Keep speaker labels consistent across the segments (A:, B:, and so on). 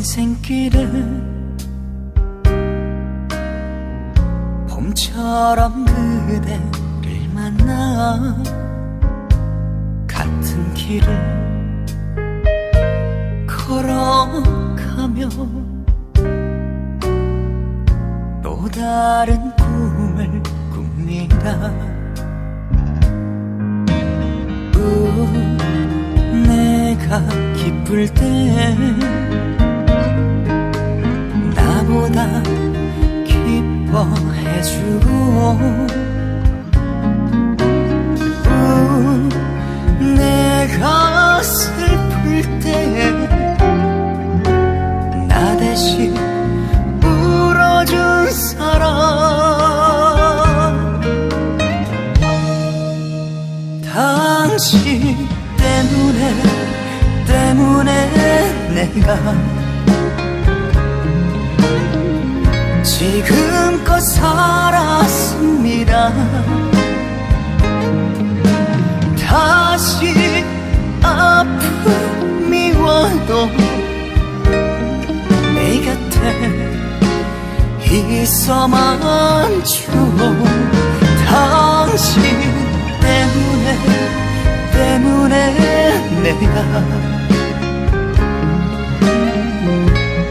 A: 인생길을 봄처럼 그대를 만나 같은 길을 걸어가며 또 다른 꿈을 꿉니다 우, 내가 기쁠 때 당신 때문에 때문에 내가? 지금껏 살았습니다. 다시 아픔이 와도 내 곁에 있어만 줘 당신 때문에 때문에 내가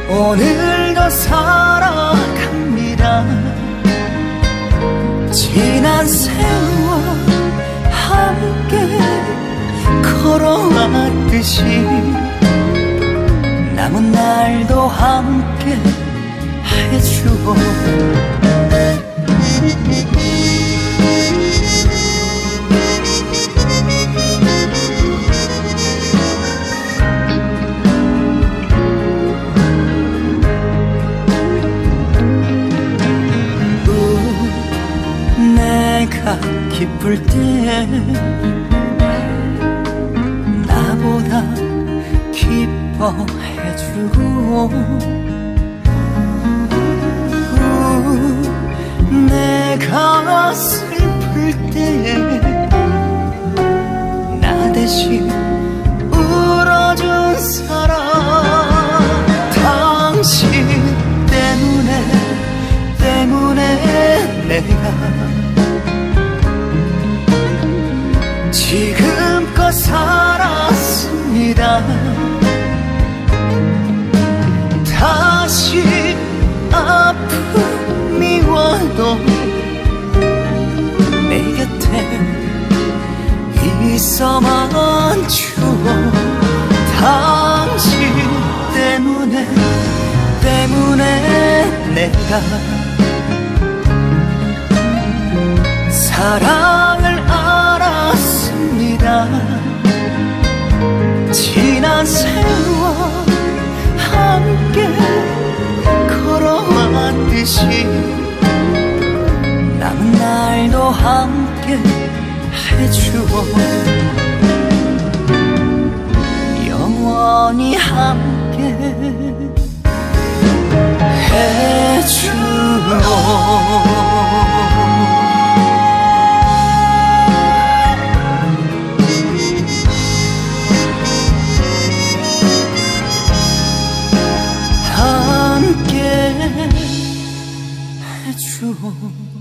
A: 오늘도 살아갑니다. 지난 세월 함께 걸어왔듯이 남은 날도 함께 해주고 내가 기쁠 때 나보다 기뻐해주고 우, 내가 슬플 때 나 대신 울어준 사람 당신 때문에 때문에 내가 지금껏 살았습니다. 다시 아픔이 와도 내 곁에 있어만 줘 당신 때문에 때문에 내가 사랑 듯이 남은 날도 함께 해주고 영원히 함께 함께 해줘